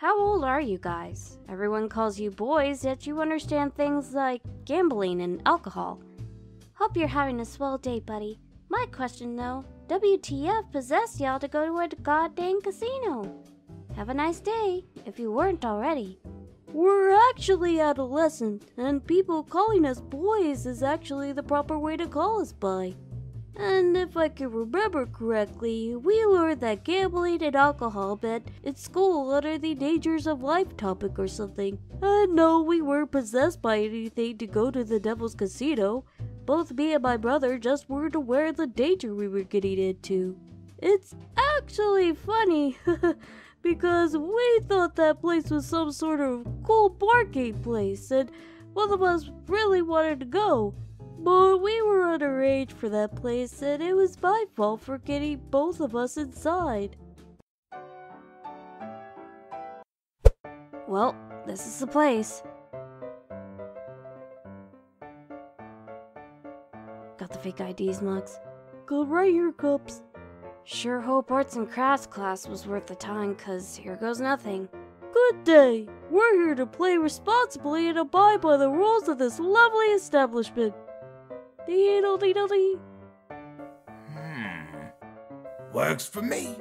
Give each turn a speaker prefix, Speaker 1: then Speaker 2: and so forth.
Speaker 1: How old are you guys? Everyone calls you boys, yet you understand things like gambling and alcohol. Hope you're having a swell day, buddy. My question though, WTF possessed y'all to go to a goddamn casino? Have a nice day, if you weren't already.
Speaker 2: We're actually adolescent, and people calling us boys is actually the proper way to call us by. And if I can remember correctly, we learned that gambling and alcohol meant in school under the dangers of life topic or something. And no, we weren't possessed by anything to go to the Devil's Casino. Both me and my brother just weren't aware of the danger we were getting into. It's actually funny, because we thought that place was some sort of cool game place, and one of us really wanted to go. But we were for that place, and it was my fault for getting both of us inside.
Speaker 1: Well, this is the place. Got the fake IDs, Mugs?
Speaker 2: Got right here, Cups.
Speaker 1: Sure hope arts and crafts class was worth the time, cause here goes nothing.
Speaker 2: Good day. We're here to play responsibly and abide by the rules of this lovely establishment. Deedle deedle dee.
Speaker 3: Hmm. Works for me.